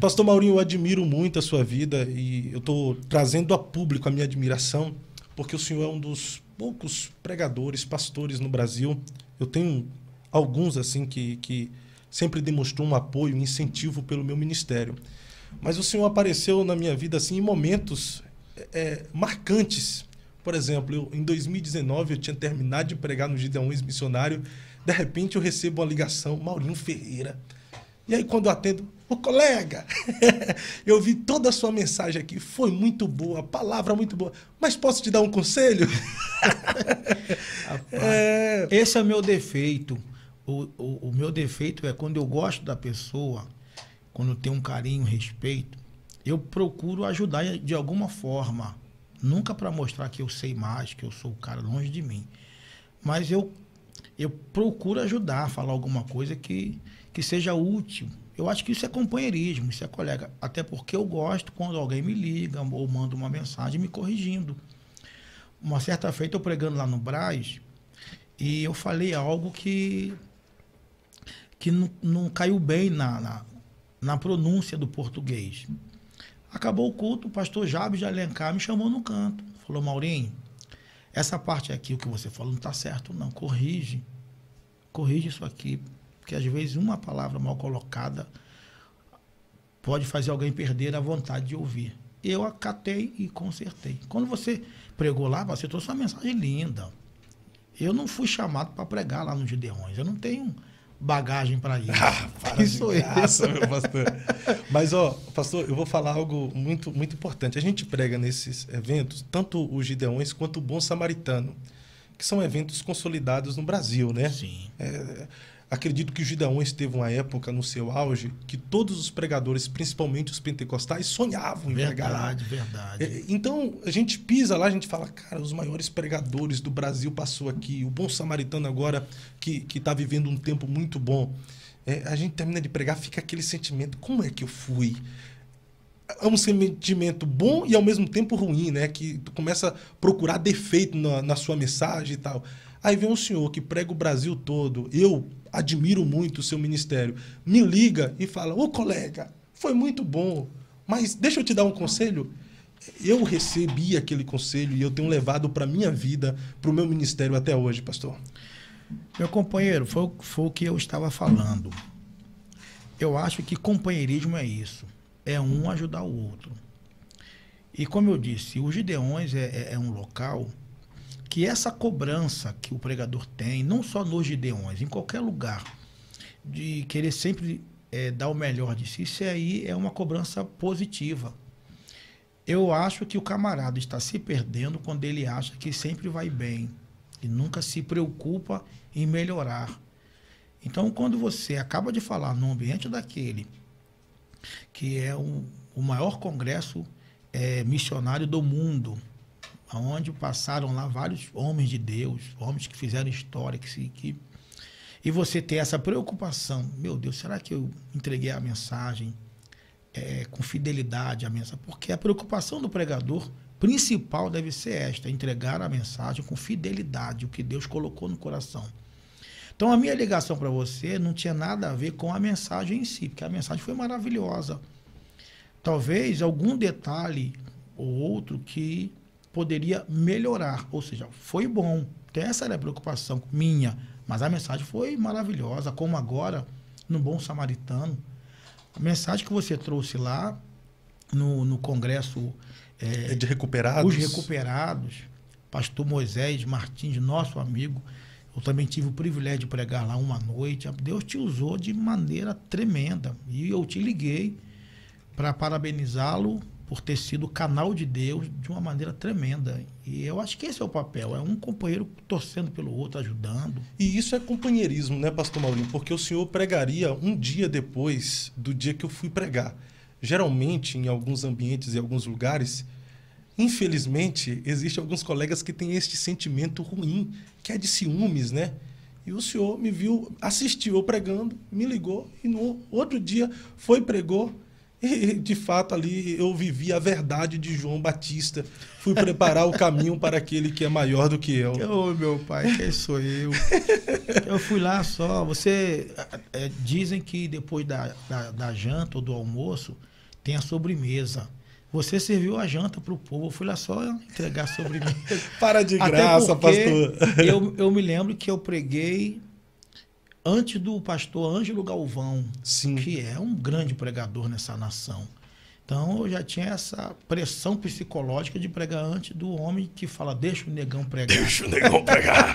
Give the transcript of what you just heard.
Pastor Maurinho, eu admiro muito a sua vida e eu estou trazendo a público a minha admiração, porque o senhor é um dos poucos pregadores, pastores no Brasil. Eu tenho alguns assim que, que sempre demonstrou um apoio, um incentivo pelo meu ministério. Mas o senhor apareceu na minha vida assim em momentos é, marcantes. Por exemplo, eu, em 2019 eu tinha terminado de pregar no Gideões Missionário. De repente eu recebo uma ligação, Maurinho Ferreira. E aí quando eu atendo, ô colega, eu vi toda a sua mensagem aqui, foi muito boa, palavra muito boa, mas posso te dar um conselho? Rapaz, é... Esse é o meu defeito. O, o, o, meu defeito é quando eu gosto da pessoa, quando tenho um carinho, um respeito, eu procuro ajudar de alguma forma. Nunca para mostrar que eu sei mais, que eu sou o cara longe de mim. Mas eu, eu procuro ajudar, falar alguma coisa que, que seja útil. Eu acho que isso é companheirismo, isso é colega. Até porque eu gosto quando alguém me liga ou manda uma mensagem me corrigindo. Uma certa feita, eu pregando lá no Braz, e eu falei algo que que não, não caiu bem na, na, na, pronúncia do português. Acabou o culto, o pastor Jabes de Alencar me chamou no canto. Falou, Maurinho, essa parte aqui, o que você falou, não está certo, não. Corrige. Corrige isso aqui. Porque às vezes uma palavra mal colocada pode fazer alguém perder a vontade de ouvir. Eu acatei e consertei. Quando você pregou lá, você trouxe uma mensagem linda. Eu não fui chamado para pregar lá no Gideões. Eu não tenho bagagem para isso. Ah, para isso graça, é meu pastor. Mas, ó, pastor, eu vou falar algo muito, muito importante. A gente prega nesses eventos, tanto os Gideões quanto o Bom Samaritano, que são eventos consolidados no Brasil, né? Sim. É, Acredito que o Gideões teve uma época no seu auge que todos os pregadores, principalmente os pentecostais, sonhavam em verdade, pregar. Verdade, verdade. É, então, a gente pisa lá, a gente fala, cara, os maiores pregadores do Brasil passou aqui. O bom samaritano agora, que está vivendo um tempo muito bom. É, a gente termina de pregar, fica aquele sentimento, como é que eu fui? é um sentimento bom e ao mesmo tempo ruim, né? Que tu começa a procurar defeito na, na, sua mensagem e tal. Aí vem um senhor que prega o Brasil todo. Eu admiro muito o seu ministério. Me liga e fala: Ô colega, foi muito bom, mas deixa eu te dar um conselho. Eu recebi aquele conselho e eu tenho levado para minha vida, para o meu ministério até hoje, pastor. Meu companheiro, foi, foi o que eu estava falando. Eu acho que companheirismo é isso. É um ajudar o outro. E como eu disse, o Gideões é, é, é um local que essa cobrança que o pregador tem, não só nos Gideões, em qualquer lugar, de querer sempre é, dar o melhor de si, isso aí é uma cobrança positiva. Eu acho que o camarada está se perdendo quando ele acha que sempre vai bem e nunca se preocupa em melhorar. Então, quando você acaba de falar no ambiente daquele que é um, o maior congresso é, missionário do mundo, onde passaram lá vários homens de Deus, homens que fizeram história, que, que e você ter essa preocupação, meu Deus, será que eu entreguei a mensagem é, com fidelidade a mensagem? Porque a preocupação do pregador principal deve ser esta, entregar a mensagem com fidelidade, o que Deus colocou no coração. Então a minha ligação para você não tinha nada a ver com a mensagem em si, porque a mensagem foi maravilhosa. Talvez algum detalhe ou outro que poderia melhorar. Ou seja, foi bom. Então, essa era a preocupação minha. Mas a mensagem foi maravilhosa, como agora, no Bom Samaritano. A mensagem que você trouxe lá no, no Congresso. É, de recuperados. Os recuperados. Pastor Moisés Martins, nosso amigo. Eu também tive o privilégio de pregar lá uma noite. Deus te usou de maneira tremenda. E eu te liguei para parabenizá-lo por ter sido canal de Deus de uma maneira tremenda. E eu acho que esse é o papel, é um companheiro torcendo pelo outro, ajudando. E isso é companheirismo, né, pastor Maurinho? Porque o senhor pregaria um dia depois do dia que eu fui pregar. Geralmente, em alguns ambientes e alguns lugares, infelizmente, existem alguns colegas que têm este sentimento ruim, que é de ciúmes, né? E o senhor me viu, assistiu eu pregando, me ligou e no outro dia foi pregou E, de fato, ali eu vivi a verdade de João Batista. Fui preparar o caminho para aquele que é maior do que eu. Ô, meu pai, quem sou eu? Eu fui lá só. Você. É, dizem que depois da, da, da janta ou do almoço tem a sobremesa. Você serviu a janta para o povo. Eu fui lá só entregar a sobremesa. para de graça, pastor. Eu, eu me lembro que eu preguei antes do pastor Ângelo Galvão, Sim. que é um grande pregador nessa nação. Então eu já tinha essa pressão psicológica de pregar antes do homem que fala, deixa o negão pregar. Deixa o negão pregar.